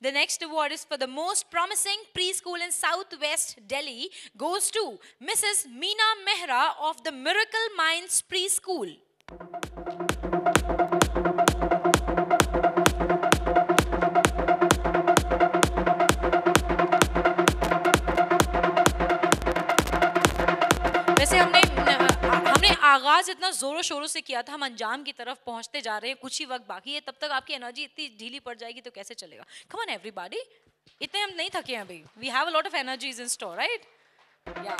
The next award is for the most promising preschool in Southwest Delhi goes to Mrs. Meena Mehra of the Miracle Minds Preschool. वैसे हमने हमने आगाज़ इतना जोरों शोरों से किया था, हम अंजाम की तरफ़ पहुँचते जा रहे हैं, कुछ ही वक्त बाकी है, तब तक आपकी एनर्जी इतनी ढीली पड़ जाएगी तो कैसे चलेगा? कम ऑन एवरीबॉडी इतने हम नहीं थके हैं अभी। We have a lot of energies in store right या